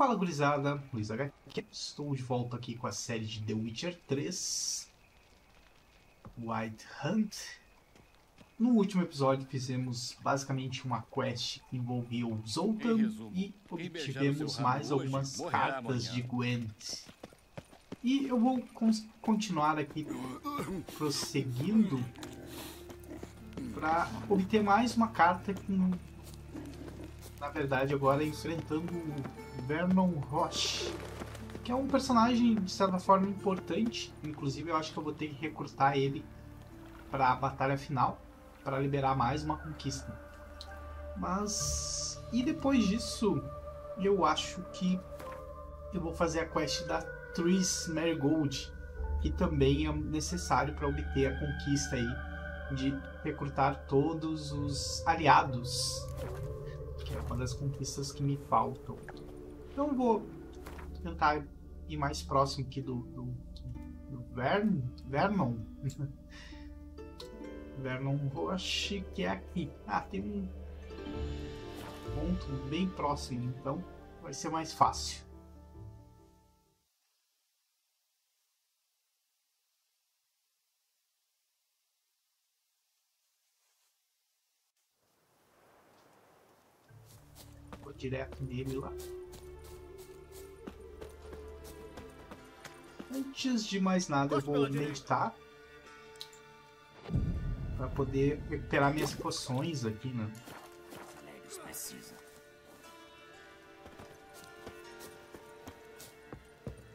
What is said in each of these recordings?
Fala gurizada, Luiz H. Estou de volta aqui com a série de The Witcher 3 White Hunt. No último episódio fizemos basicamente uma quest que envolvia o Zoltan resumo, e obtivemos mais algumas cartas amanhã. de Gwent. E eu vou continuar aqui prosseguindo para obter mais uma carta com na verdade agora enfrentando o Vernon Roche, que é um personagem de certa forma importante. Inclusive eu acho que eu vou ter que recrutar ele para a batalha final para liberar mais uma conquista. Mas e depois disso eu acho que eu vou fazer a quest da Tris Marigold, que também é necessário para obter a conquista aí de recrutar todos os aliados que é uma das conquistas que me faltam. Então vou tentar ir mais próximo aqui do, do, do Vern, Vernon. Vernon Roche, que é aqui. Ah, tem um ponto bem próximo, então vai ser mais fácil. Direto nele lá. Antes de mais nada, eu vou meditar. Pra poder recuperar minhas poções aqui, né?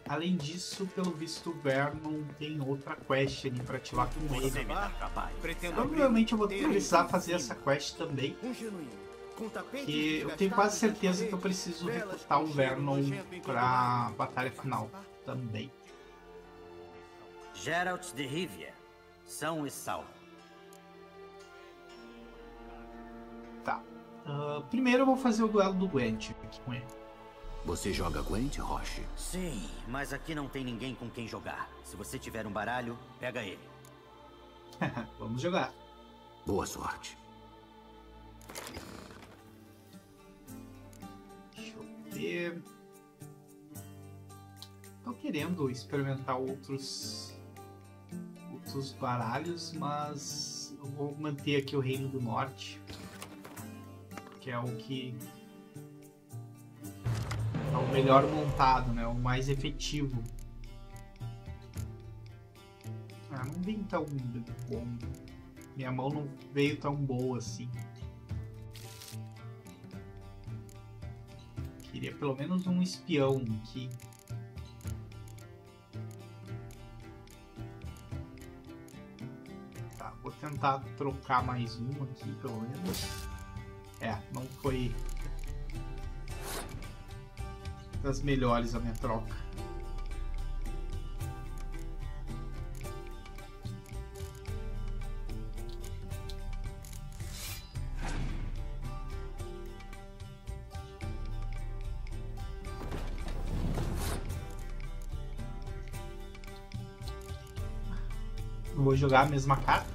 Além disso, pelo visto, o Vernon tem outra quest ali pra ativar com ele. Trabalho. Pretendo Provavelmente eu vou precisar fazer essa quest também. Que eu tenho quase nas certeza que eu preciso recrutar o Vernon lado. batalha final também. Geralt de Rivia, são e salvo. Tá. Ah, primeiro eu vou fazer o duelo do Gwent aqui com ele. Você joga Gwent, Roche? Sim, mas aqui não tem ninguém com quem jogar. Se você tiver um baralho, pega ele. Vamos jogar. Boa sorte. Ver. Tô querendo experimentar outros outros baralhos, mas eu vou manter aqui o Reino do Norte, que é o que é o melhor montado, né? O mais efetivo. Ah, não vem tão bom. Minha mão não veio tão boa assim. Queria pelo menos um espião aqui. Tá, vou tentar trocar mais um aqui, pelo menos. É, não foi das melhores a minha troca. Vou jogar a mesma carta.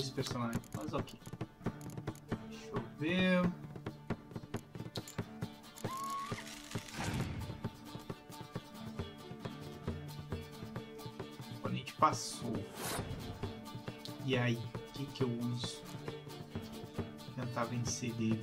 Desse personagem, mas ok. Deixa eu ver. O oponente passou. E aí, o que, que eu uso? Tentar vencer dele.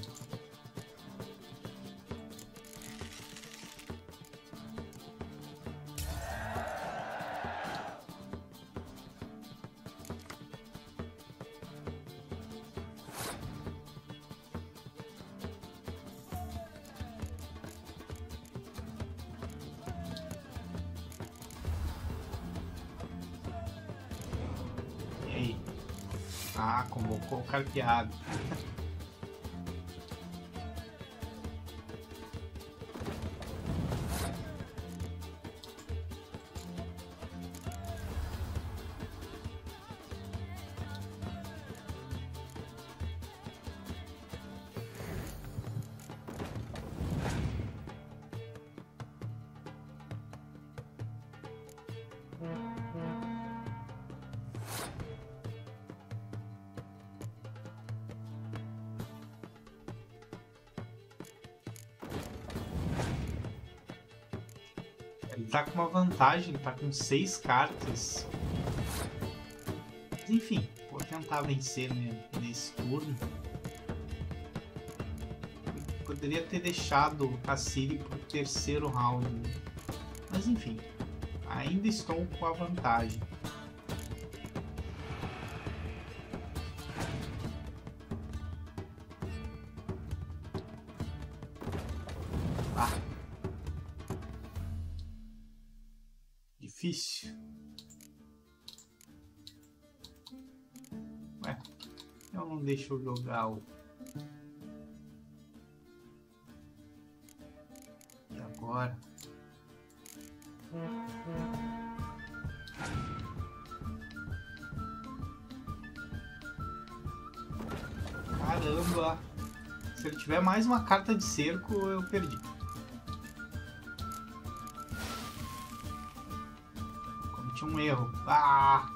Ah, convocou o carpeado. Tá com uma vantagem, tá com seis cartas. Mas, enfim, vou tentar vencer né, nesse turno. Poderia ter deixado o Cassiri pro terceiro round. Mas enfim, ainda estou com a vantagem. Deixo eu jogar o. E agora? Caramba! Se ele tiver mais uma carta de cerco, eu perdi. Cometi um erro. Ah!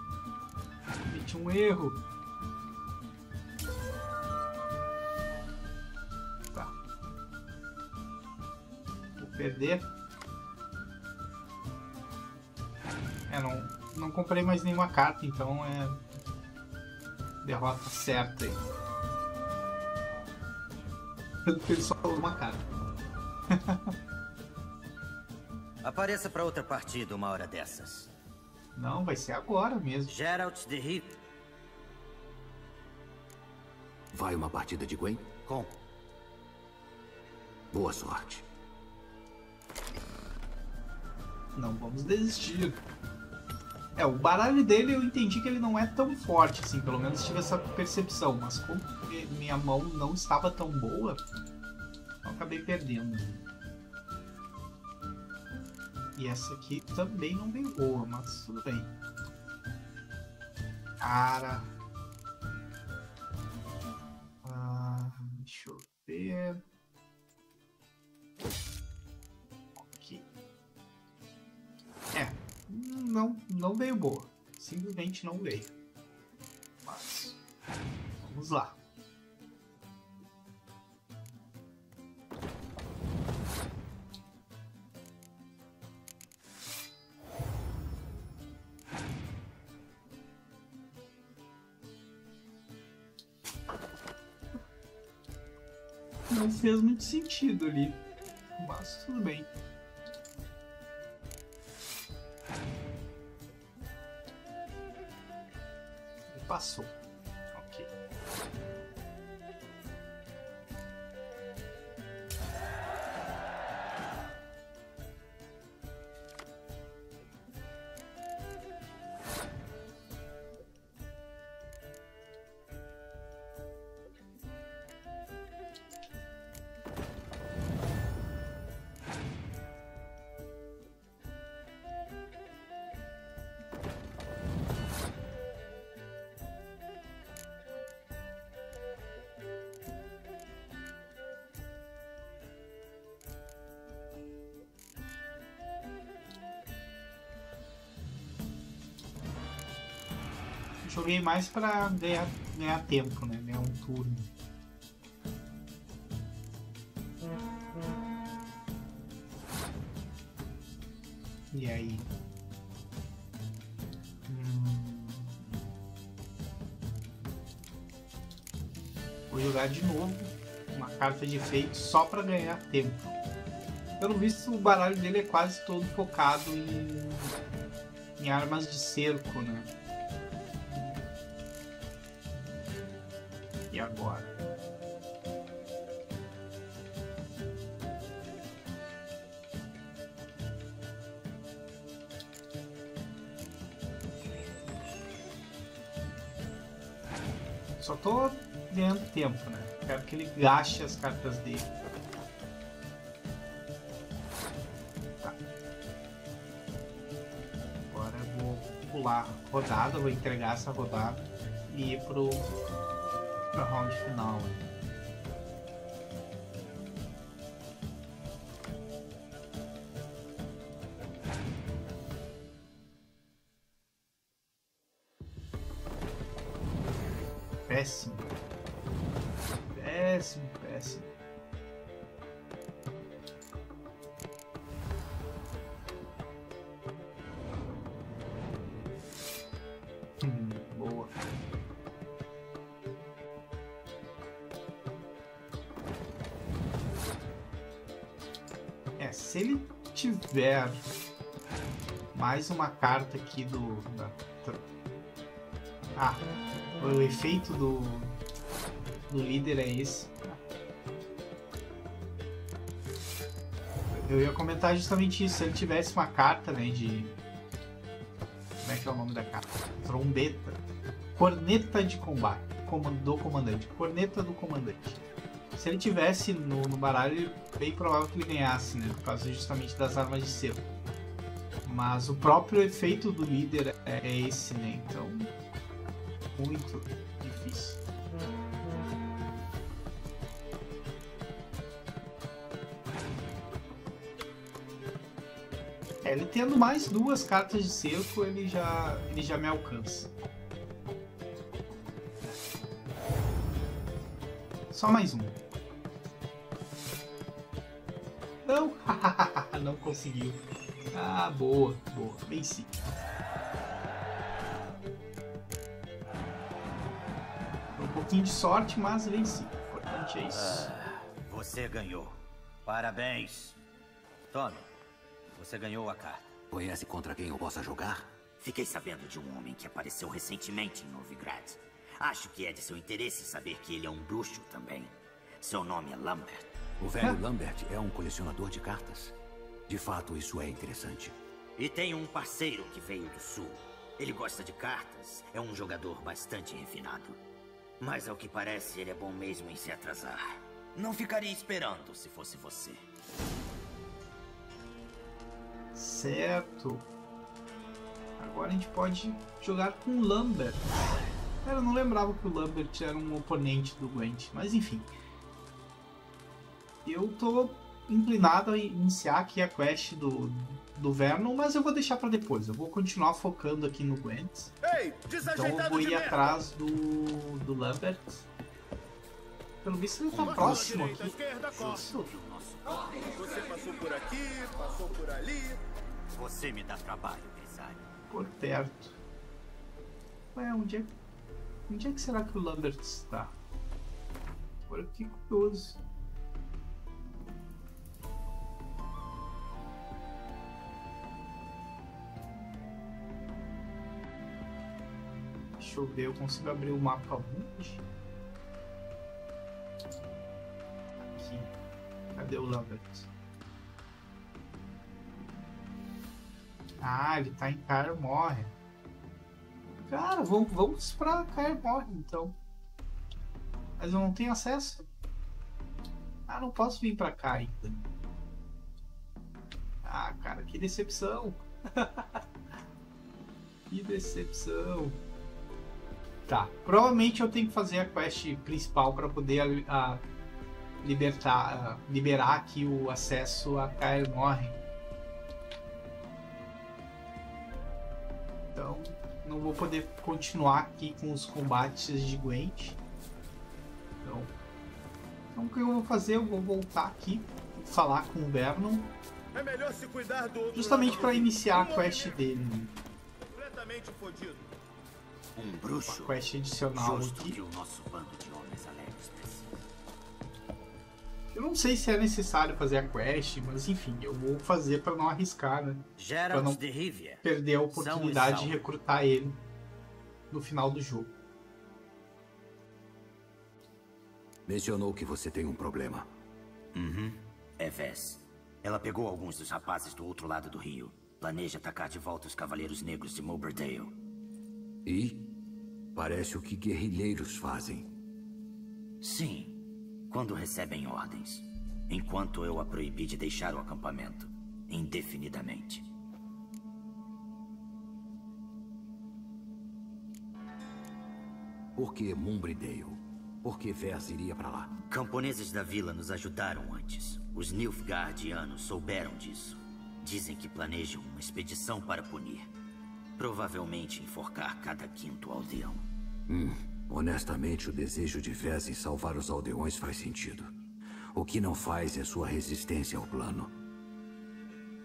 Cometi um erro. Perder. É, não, não comprei mais nenhuma carta, então é derrota certa aí. Ele só falou uma carta. Apareça pra outra partida uma hora dessas. Não, vai ser agora mesmo. Geralt de Rip Vai uma partida de Gwen? com. Boa sorte. Não vamos desistir. É, o baralho dele eu entendi que ele não é tão forte, assim, pelo menos tive essa percepção, mas como minha mão não estava tão boa, eu acabei perdendo. E essa aqui também não veio boa, mas tudo bem. Cara. Simplesmente não veio. Mas vamos lá. Não fez muito sentido ali. Mas tudo bem. Passou. Joguei mais pra ganhar, ganhar tempo, né? Ganhar um turno. E aí? Hum. Vou jogar de novo uma carta de efeito só pra ganhar tempo. Pelo visto, o baralho dele é quase todo focado em, em armas de cerco, né? Tempo, né? Quero que ele gaste as cartas dele. Tá. Agora vou pular rodada, vou entregar essa rodada e ir pro pro round final. Mais uma carta aqui do... Da, ah, o efeito do, do líder é esse. Eu ia comentar justamente isso. Se ele tivesse uma carta, né, de... Como é que é o nome da carta? Trombeta. Corneta de combate. Do comandante. Corneta do comandante. Se ele tivesse no, no baralho, bem provável que ele ganhasse, né? Por causa justamente das armas de selo. Mas o próprio efeito do líder é, é esse, né? Então, muito difícil. É, ele tendo mais duas cartas de cerco, ele já, ele já me alcança. Só mais um. Não! Não conseguiu. Ah, boa, boa. Venci. Um pouquinho de sorte, mas venci. O importante é isso. Ah, você ganhou. Parabéns. Tome. Você ganhou a carta. Conhece contra quem eu possa jogar? Fiquei sabendo de um homem que apareceu recentemente em Novigrad. Acho que é de seu interesse saber que ele é um bruxo também. Seu nome é Lambert. O velho Lambert é um colecionador de cartas. De fato, isso é interessante. E tem um parceiro que veio do sul. Ele gosta de cartas, é um jogador bastante refinado. Mas ao que parece, ele é bom mesmo em se atrasar. Não ficaria esperando se fosse você. Certo. Agora a gente pode jogar com o Lambert. Cara, eu não lembrava que o Lambert era um oponente do Gwent, mas enfim. Eu tô inclinado a iniciar aqui a quest do, do Vernon, mas eu vou deixar para depois. Eu vou continuar focando aqui no Gwent. Ei, então eu vou ir atrás do, do Lambert. Pelo visto ele tá Uma próximo direita, aqui. Você passou por aqui, passou por ali. Você me dá trabalho, Grisalho. Por perto. Ué, onde é, onde é que será que o Lambert está? Agora eu fiquei curioso. Deixa eu ver, eu consigo abrir o mapa onde? Aqui. Cadê o Lambert? Ah, ele tá em Cair Morre. Cara, vamos, vamos pra Cair Morre então. Mas eu não tenho acesso. Ah, não posso vir pra cá ainda. Ah, cara, que decepção. que decepção. Tá. Provavelmente eu tenho que fazer a quest principal para poder a, a libertar, a, liberar aqui o acesso a Kaer Morhen. Então, não vou poder continuar aqui com os combates de Gwent. Então, então o que eu vou fazer? Eu vou voltar aqui falar com o Vernon. É justamente para iniciar a quest dele. Completamente fodido. Um bruxo. Uma quest adicional aqui. que o nosso bando de homens alegres precisa. Eu não sei se é necessário fazer a quest, mas enfim, eu vou fazer para não arriscar, né? Pra Geralt não de Rivia. perder a oportunidade de recrutar ele no final do jogo. Mencionou que você tem um problema. Uhum. É Vess. Ela pegou alguns dos rapazes do outro lado do rio. Planeja atacar de volta os Cavaleiros Negros de Mulberdale. E parece o que guerrilheiros fazem. Sim, quando recebem ordens. Enquanto eu a proibi de deixar o acampamento. Indefinidamente. Por que Mumbridale? Por que Vers iria para lá? Camponeses da vila nos ajudaram antes. Os Nilfgaardianos souberam disso. Dizem que planejam uma expedição para punir. Provavelmente enforcar cada quinto aldeão. Hum, honestamente, o desejo de Vers em salvar os aldeões faz sentido. O que não faz é sua resistência ao plano.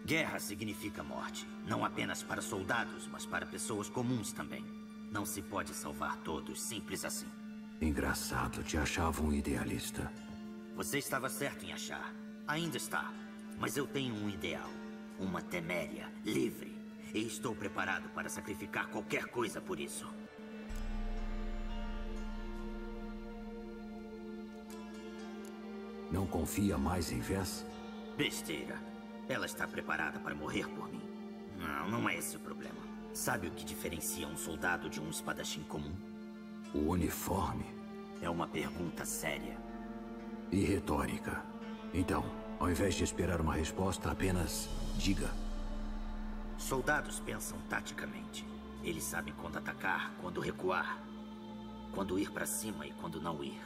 Guerra significa morte. Não apenas para soldados, mas para pessoas comuns também. Não se pode salvar todos, simples assim. Engraçado, te achava um idealista. Você estava certo em achar. Ainda está. Mas eu tenho um ideal. Uma Teméria livre. E estou preparado para sacrificar qualquer coisa por isso. Não confia mais em Vess? Besteira. Ela está preparada para morrer por mim. Não, não é esse o problema. Sabe o que diferencia um soldado de um espadachim comum? O uniforme. É uma pergunta séria. E retórica. Então, ao invés de esperar uma resposta, apenas diga. Soldados pensam taticamente. Eles sabem quando atacar, quando recuar, quando ir para cima e quando não ir.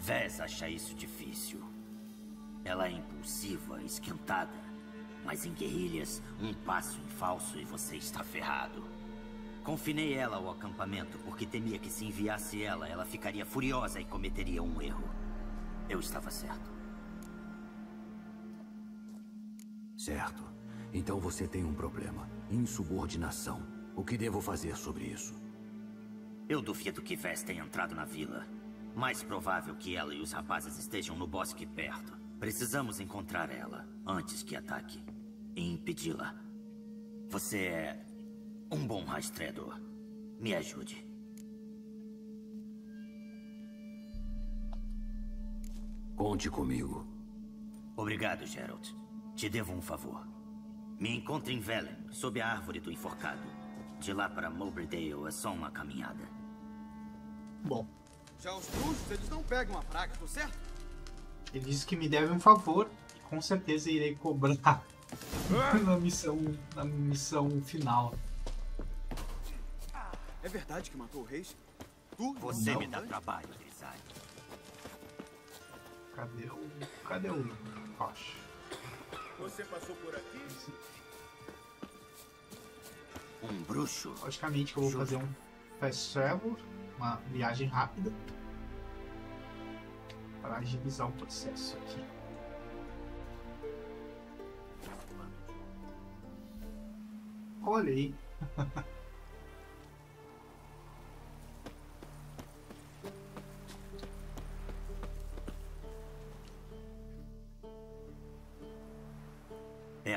Vez acha isso difícil. Ela é impulsiva, esquentada. Mas em guerrilhas, um passo em falso e você está ferrado. Confinei ela ao acampamento porque temia que se enviasse ela, ela ficaria furiosa e cometeria um erro. Eu estava certo. Certo. Então você tem um problema. Insubordinação. O que devo fazer sobre isso? Eu duvido que Vess tenha entrado na vila. Mais provável que ela e os rapazes estejam no bosque perto. Precisamos encontrar ela antes que ataque. E impedi-la. Você é um bom rastreador. Me ajude. Conte comigo. Obrigado, Gerald. Te devo um favor. Me encontre em Velen, sob a árvore do enforcado. De lá para Mowbridale é só uma caminhada. Bom, Já os bruxos, eles não pegam a praga, tô certo? ele disse que me deve um favor. e Com certeza irei cobrar na missão, na missão final. É verdade que matou o rei? Tu? Você Não. me dá trabalho, Grisalho. Cadê o. Cadê o Rocha? Você passou por aqui? Um bruxo? Logicamente que eu vou fazer um fast travel, uma viagem rápida. Para agilizar o processo aqui. Olha aí.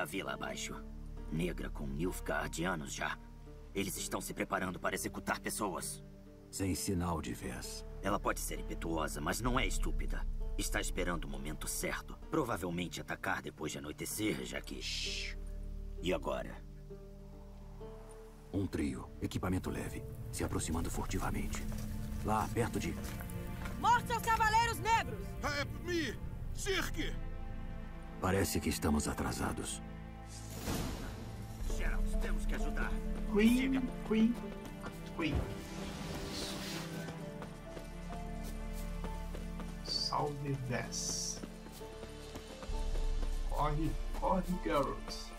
a vila abaixo. Negra com Nilfgaardianos já. Eles estão se preparando para executar pessoas. Sem sinal de Vess. Ela pode ser impetuosa, mas não é estúpida. Está esperando o momento certo. Provavelmente atacar depois de anoitecer, já que... Shhh. E agora? Um trio, equipamento leve, se aproximando furtivamente. Lá, perto de. Morte aos Cavaleiros Negros! Help me! Cirque! Parece que estamos atrasados. Ajudar. Queen, Siga. Queen, Queen. Salve Vess. Corre, corre, Geralt.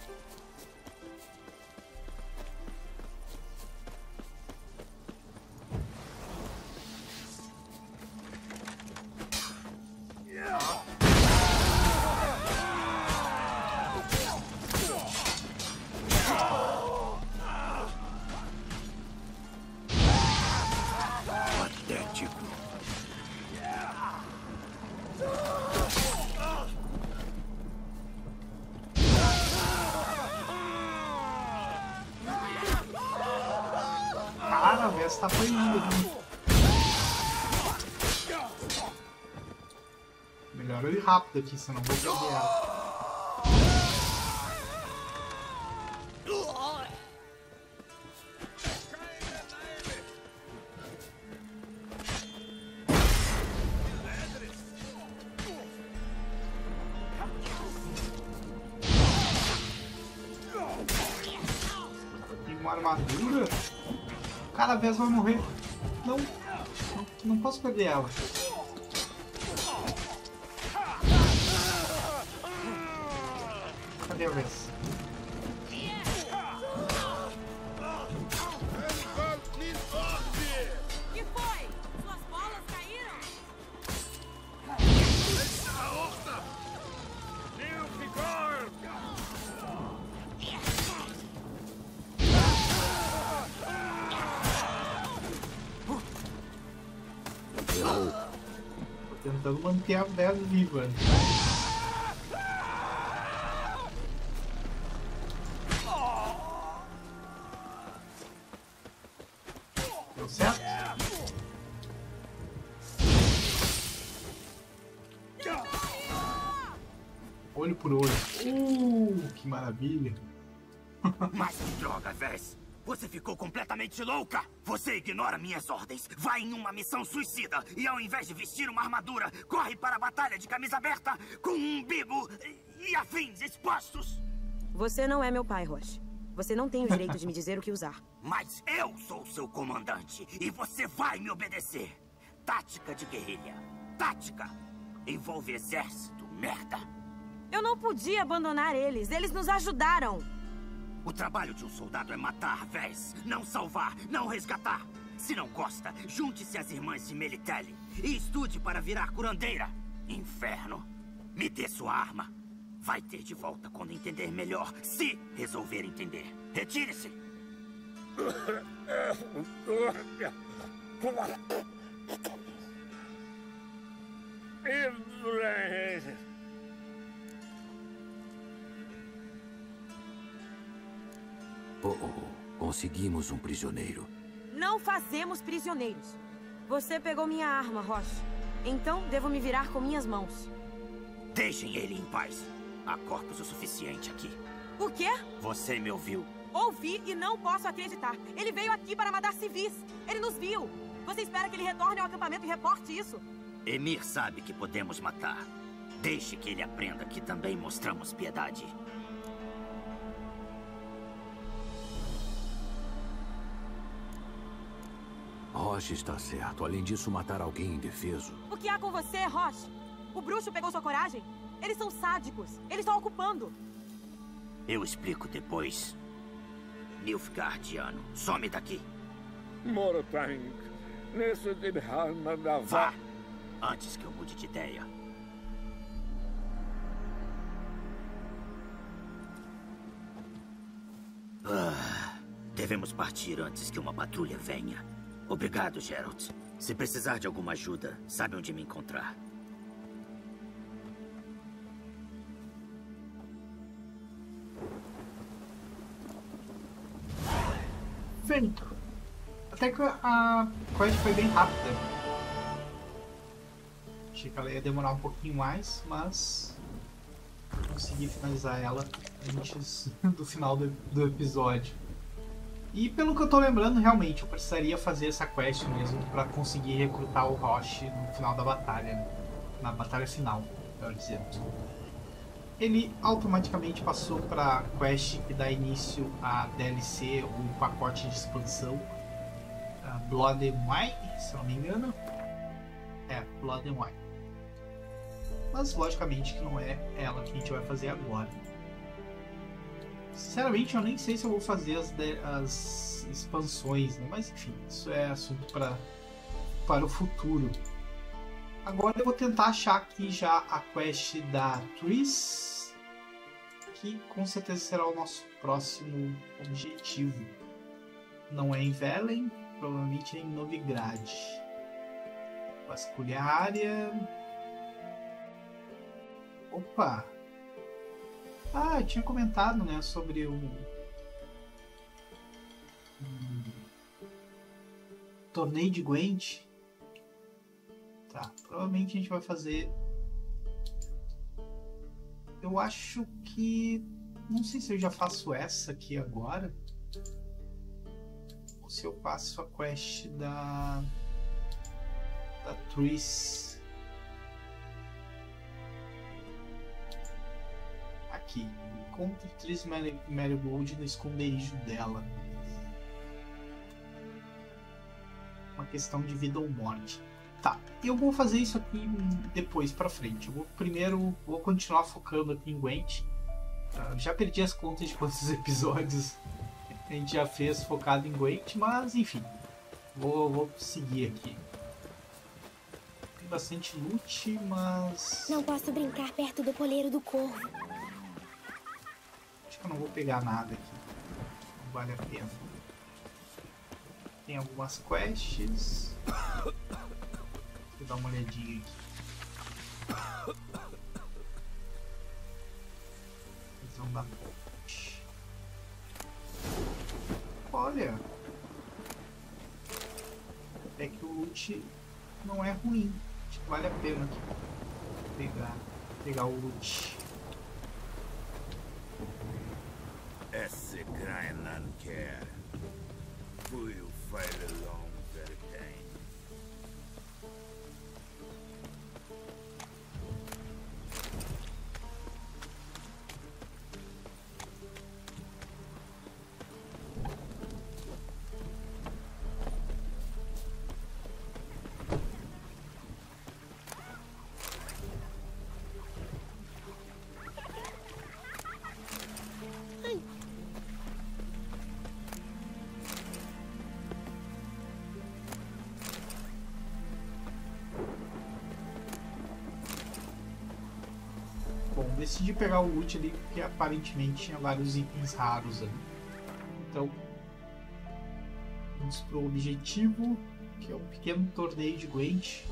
Rápido aqui, senão vou perder ela. Armadura? Cara, Vess vai morrer. Não, não, não posso perder ela. manter é a Bela viva. Deu certo? Olho por olho. Uh, que maravilha. Mas que droga, Vess! Você ficou completamente louca! Você ignora minhas ordens, vai em uma missão suicida e ao invés de vestir uma armadura, corre para a batalha de camisa aberta com um umbigo e afins expostos! Você não é meu pai, Roche. Você não tem o direito de me dizer o que usar. Mas eu sou seu comandante e você vai me obedecer. Tática de guerrilha. Tática. Envolve exército, merda. Eu não podia abandonar eles. Eles nos ajudaram. O trabalho de um soldado é matar, Vez. Não salvar, não resgatar. Se não gosta, junte-se às irmãs de Melitele e estude para virar curandeira. Inferno. Me dê sua arma. Vai ter de volta quando entender melhor, se resolver entender. Retire-se. Oh, oh, conseguimos um prisioneiro. Não fazemos prisioneiros. Você pegou minha arma, Roche. Então devo me virar com minhas mãos. Deixem ele em paz. Há corpos o suficiente aqui. O quê? Você me ouviu. Ouvi e não posso acreditar. Ele veio aqui para matar civis. Ele nos viu. Você espera que ele retorne ao acampamento e reporte isso? Emir sabe que podemos matar. Deixe que ele aprenda que também mostramos piedade. Roche está certo. Além disso, matar alguém indefeso. O que há com você, Roche? O bruxo pegou sua coragem? Eles são sádicos. Eles estão ocupando. Eu explico depois. Nilfgaardiano, some daqui. Morotank, nesse de da Vá! Antes que eu mude de ideia. Ah, devemos partir antes que uma patrulha venha. Obrigado, Geralt. Se precisar de alguma ajuda, sabe onde me encontrar. Feito. Até que a quest foi bem rápida. Achei que ela ia demorar um pouquinho mais, mas consegui finalizar ela antes do final do episódio. E pelo que eu tô lembrando, realmente eu precisaria fazer essa quest mesmo para conseguir recrutar o Roche no final da batalha, né? na batalha final, melhor dizendo. Ele automaticamente passou para quest que dá início a DLC, o pacote de expansão uh, Blood and Wine, se não me engano. É, Blood and Wine. Mas logicamente que não é ela que a gente vai fazer agora. Sinceramente, eu nem sei se eu vou fazer as, as expansões, né? mas enfim, isso é assunto pra, para o futuro. Agora eu vou tentar achar aqui já a quest da Tris, que com certeza será o nosso próximo objetivo. Não é em Velen, provavelmente é em Novigrad. Vasculha a área. Opa! Ah, eu tinha comentado, né, sobre o um torneio de Gwent. Tá, provavelmente a gente vai fazer. Eu acho que. Não sei se eu já faço essa aqui agora. Ou se eu passo a quest da. Da Tris. Aqui. Encontre Tris Marigold no esconderijo dela. Uma questão de vida ou morte. Tá, eu vou fazer isso aqui depois pra frente. Eu vou primeiro vou continuar focando aqui em Gwent. Uh, já perdi as contas de quantos episódios a gente já fez focado em Gwent, mas enfim. Vou, vou seguir aqui. Tem bastante loot, mas. Não posso brincar perto do poleiro do corvo eu não vou pegar nada aqui. Não vale a pena. Tem algumas quests. Vou dar uma olhadinha aqui. Visão da. Olha. É que o loot não é ruim. Acho que vale a pena. Pegar, pegar o loot. Esse Grainan quer. Fui o Feirelong Vertain. Decidi pegar o loot ali porque aparentemente tinha vários itens raros ali. Então, vamos pro objetivo, que é um pequeno torneio de Gwent.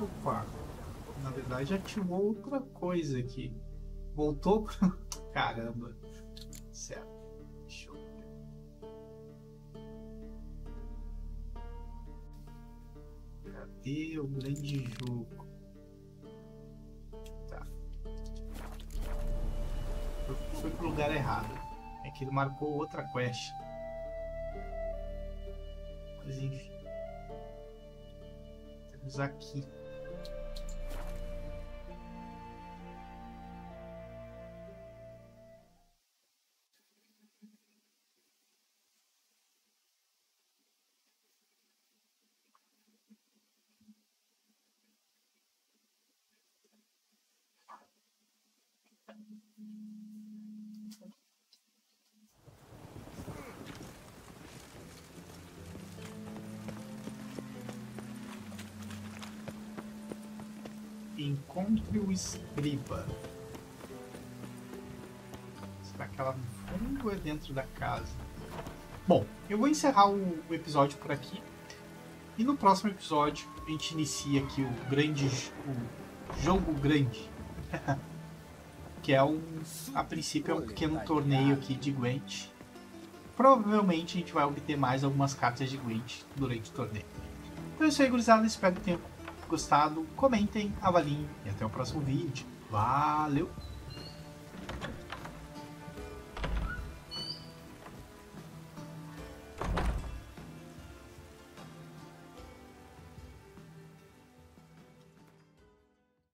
Opa, na verdade ativou outra coisa aqui. Voltou pra. Caramba. Certo. Deixa eu ver. Cadê o grande jogo? Tá. Eu fui pro lugar errado. É que ele marcou outra quest. Mas enfim. Temos aqui. Encontre o escriba. Será que ela no fundo é dentro da casa? Bom, eu vou encerrar o episódio por aqui. E no próximo episódio a gente inicia aqui o grande o jogo grande. que é um. A princípio é um pequeno torneio aqui de Gwent. Provavelmente a gente vai obter mais algumas cartas de Gwent durante o torneio. Então é isso aí, gurizada. Espero que tenham gostado. Comentem, avaliem e até o próximo vídeo. Valeu!